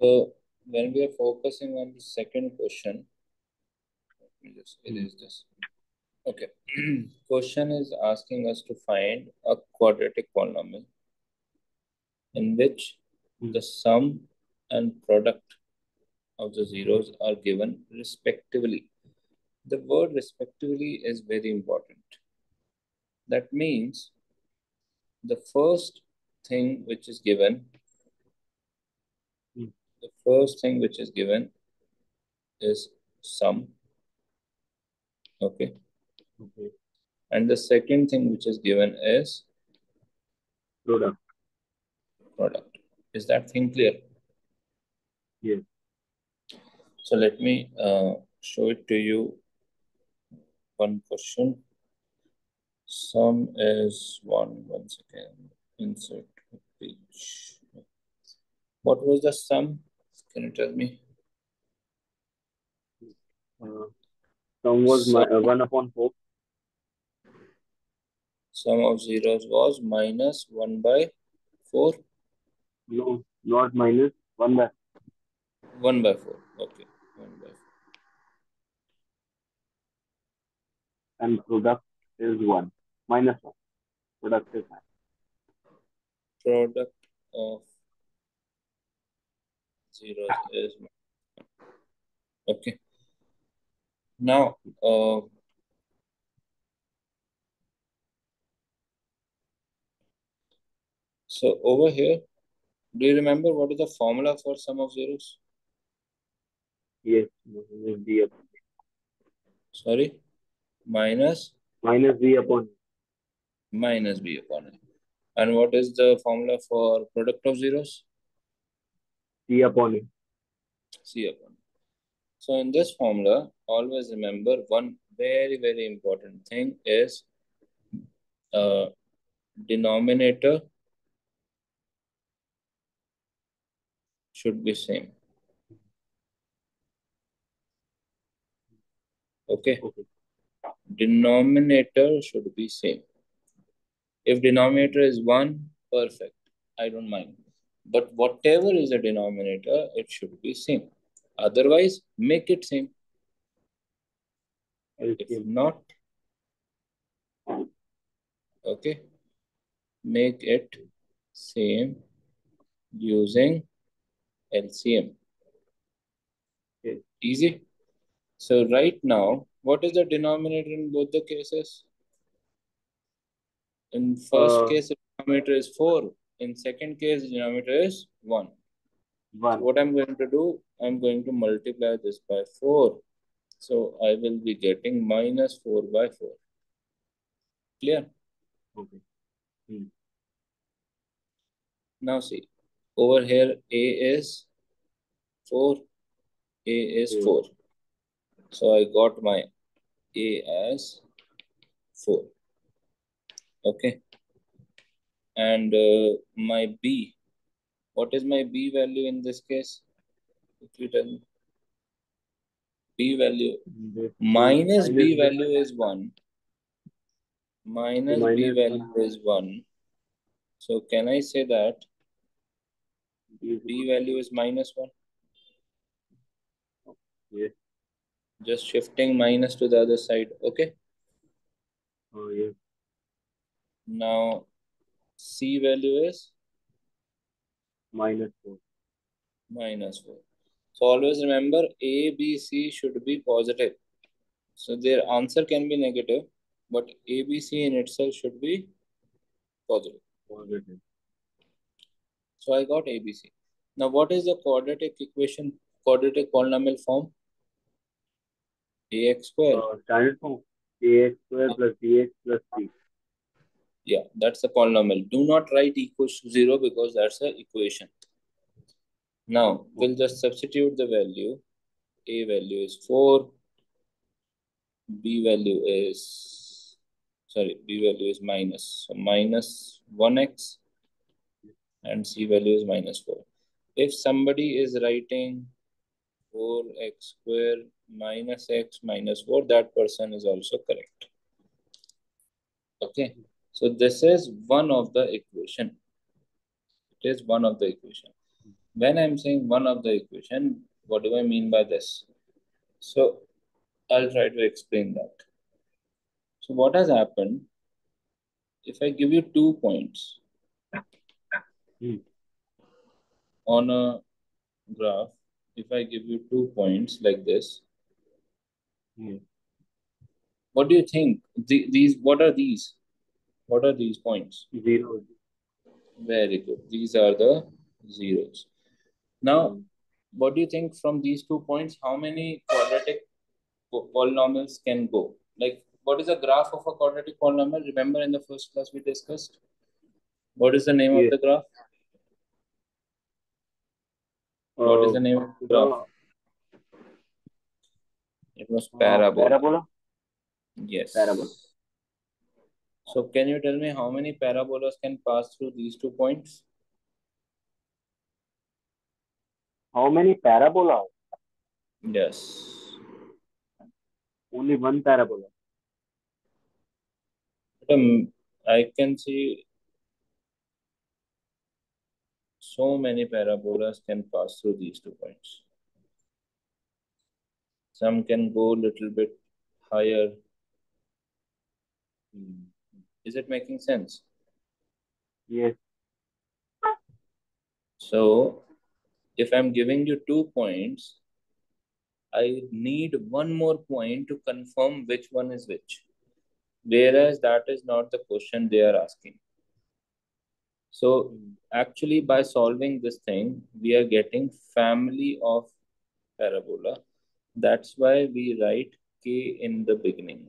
So when we are focusing on the second question, let me just erase this. Okay. question is asking us to find a quadratic polynomial in which the sum and product of the zeros are given respectively. The word respectively is very important. That means the first thing which is given, the first thing which is given is sum. Okay. Okay. And the second thing which is given is product. Product. Is that thing clear? Yes. So let me uh, show it to you. One question. Sum is one. One second. Insert page. What was the sum? Can you tell me? Uh, sum was sum. My, uh, 1 upon 4. Sum of zeros was minus 1 by 4. No, not minus 1 by 1 by 4. Okay. 1 by 4. And product is 1. Minus 1. Product is 1. Product of zeros is okay. Now, uh, so over here, do you remember what is the formula for sum of zeros? Yes, b upon. Sorry, minus. Minus b upon. Minus b upon a. And what is the formula for product of zeros? C upon a. C upon. So in this formula, always remember one very, very important thing is uh, denominator should be same. Okay. okay. Denominator should be same. If denominator is 1, perfect. I don't mind. But whatever is the denominator, it should be same. Otherwise, make it same. If not, okay, make it same using LCM. Okay. Easy. So right now, what is the denominator in both the cases? In first uh, case, denominator is 4. In second case, denominator is 1. 1. So what I'm going to do, I'm going to multiply this by 4. So I will be getting minus 4 by 4. Clear? Okay. Hmm. Now see, over here A is 4, A is 4. So I got my A as 4. Okay. And uh, my B, what is my B value in this case? Quickly tell me. B value minus B value is 1. Minus, minus B value is 1. So can I say that B value is minus 1? Yeah. Just shifting minus to the other side. Okay. Oh, yeah. Now, C value is? Minus 4. Minus 4. So always remember A, B, C should be positive. So their answer can be negative, but A, B, C in itself should be positive. Positive. So I got A, B, C. Now what is the quadratic equation, quadratic polynomial form? AX square. Uh, standard form. AX square plus BX plus C. Yeah, that's a polynomial. Do not write equals to 0 because that's an equation. Now, we'll just substitute the value. A value is 4. B value is, sorry, B value is minus. So, minus 1x and C value is minus 4. If somebody is writing 4x square minus x minus 4, that person is also correct. Okay. So this is one of the equation. It is one of the equation. When I'm saying one of the equation, what do I mean by this? So I'll try to explain that. So what has happened, if I give you two points Hmm. on a graph, if I give you two points like this, Hmm. what do you think? The, these, what are these? What are these points? Zero. Very good. These are the zeros. Now, what do you think from these two points? How many quadratic polynomials can go? Like, what is the graph of a quadratic polynomial? Remember in the first class we discussed? What is the name of the graph? What is the Uh, name of the graph? It was uh, parabola. parabola. Yes. Parabola. So can you tell me how many parabolas can pass through these two points? How many parabola? Yes. Only one parabola. But, um, I can see so many parabolas can pass through these two points. Some can go a little bit higher. Hmm. Is it making sense? Yes. So if I'm giving you two points, I need one more point to confirm which one is which. Whereas that is not the question they are asking. So actually by solving this thing, we are getting family of parabola. That's why we write k in the beginning.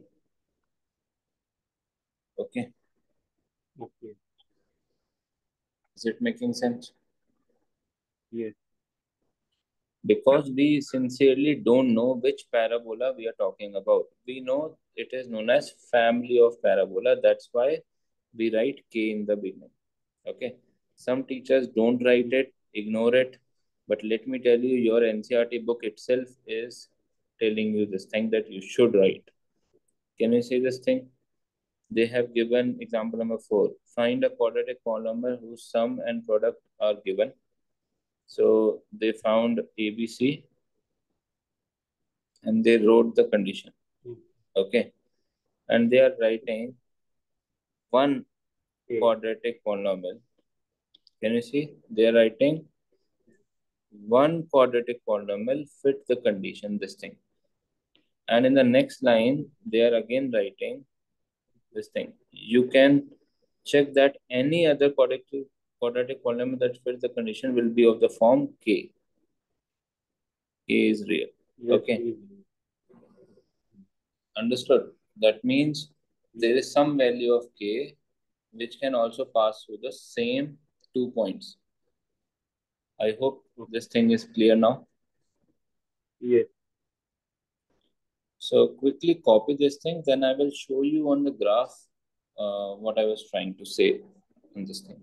Okay. Okay. Is it making sense? Yes. Because we sincerely don't know which parabola we are talking about. We know it is known as family of parabola. That's why we write k in the beginning. Okay. Some teachers don't write it, ignore it. But let me tell you, your NCERT book itself is telling you this thing that you should write. Can you see this thing? They have given example number four. Find a quadratic polynomial whose sum and product are given. So they found ABC and they wrote the condition. Hmm. Okay. And they are writing one Okay. quadratic polynomial. Can you see? They are writing one quadratic polynomial fit the condition, this thing. And in the next line, they are again writing this thing. You can check that any other quadratic, quadratic polynomial that fits the condition will be of the form k. k is real. Okay. Understood? That means there is some value of k which can also pass through the same two points. I hope this thing is clear now. Yes. So quickly copy this thing, then I will show you on the graph uh, what I was trying to say in this thing.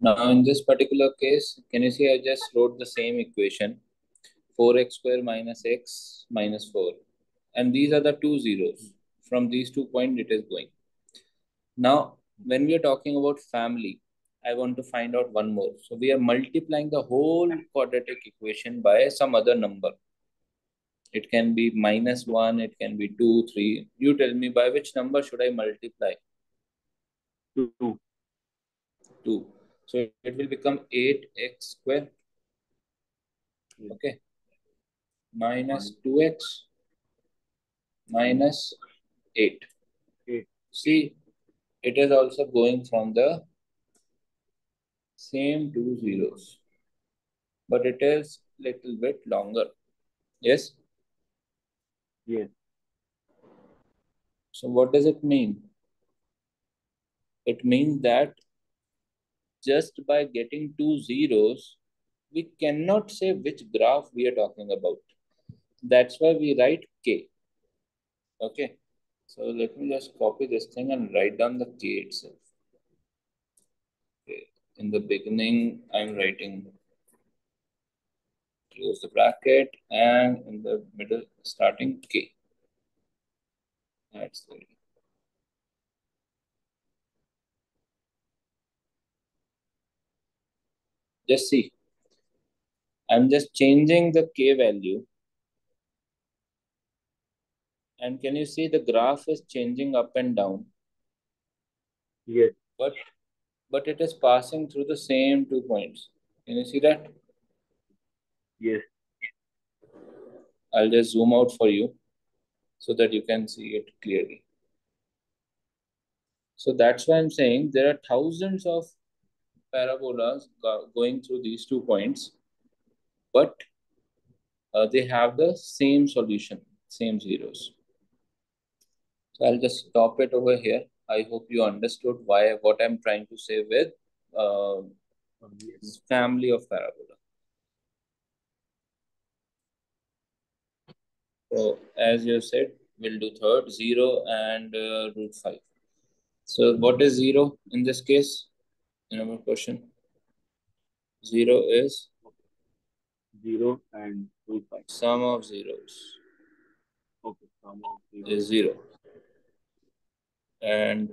Now in this particular case, can you see I just wrote the same equation, 4x square minus x minus 4. And these are the two zeros. From these two points it is going. Now, when we are talking about family, I want to find out one more. So we are multiplying the whole quadratic equation by some other number. It can be minus 1, it can be 2, 3. You tell me by which number should I multiply? Two. Two. 2. So it will become 8x square. Okay. Minus 2x minus 8. Eight. See, it is also going from the same two zeros, but it is little bit longer. Yes. Yes. So what does it mean? It means that just by getting two zeros, we cannot say which graph we are talking about. That's why we write K. Okay. So let me just copy this thing and write down the K itself in the beginning, I'm writing close the bracket and in the middle starting K. That's it. Just see, I'm just changing the K value. And can you see the graph is changing up and down? Yes. But but it is passing through the same two points. Can you see that? Yes. I'll just zoom out for you so that you can see it clearly. So that's why I'm saying there are thousands of parabolas going through these two points, but uh, they have the same solution, same zeros. So I'll just stop it over here. I hope you understood why what I'm trying to say with uh, family of parabola. So as you said, we'll do third, 0 and uh, root 5. So what is 0 in this case? In our question. 0 is? 0 and root 5. Sum of zeros. Okay, sum of zeros. Is 0. And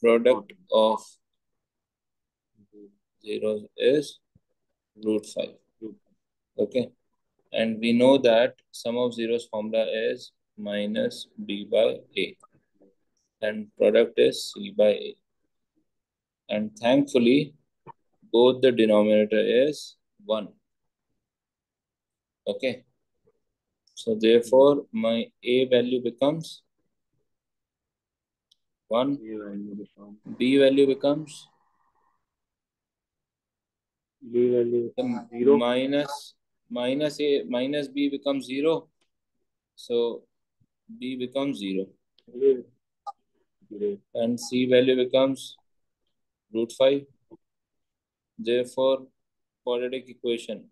product of zeros is root 5. Okay. And we know that sum of zeros formula is minus b by a. And product is c by a. And thankfully, both the denominator is 1. Okay. So therefore, my a value becomes 1. B value becomes? B value becomes 0. Minus minus a minus b becomes 0 so b becomes 0 and c value becomes root 5 therefore quadratic equation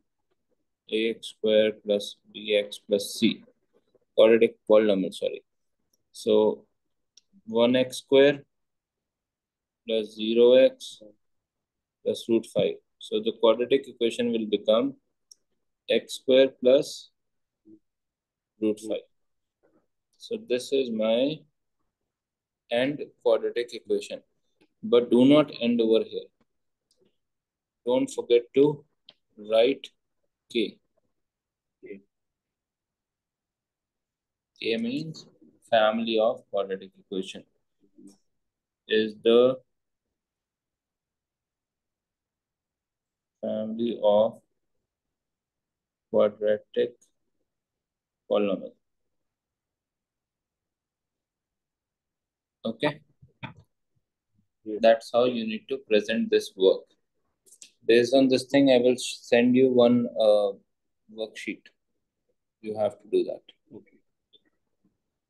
ax square plus bx plus c quadratic polynomial sorry so 1x square plus 0x plus root 5 so the quadratic equation will become x square plus root 5. So this is my end quadratic equation. But do not end over here. Don't forget to write k. K means family of quadratic equation. Is the family of quadratic polynomial. Okay. That's how you need to present this work. Based on this thing, I will send you one uh, worksheet. You have to do that.